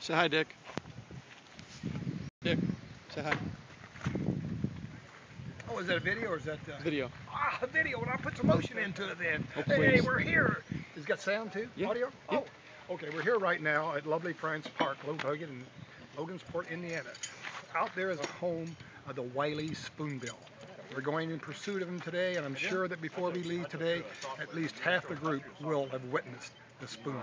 Say hi, Dick. Dick, say hi. Oh, is that a video or is that uh, Video. Ah, a video. Well, I'll put some motion into it then. Oh, hey, please. we're here. It's got sound too? Yeah, Audio? yeah. Oh, okay. We're here right now at lovely France Park, Logan in Logansport, Indiana. Out there is a home of the Wiley Spoonbill. We're going in pursuit of him today, and I'm sure that before we leave today, at least half the group will have witnessed the spoonbill.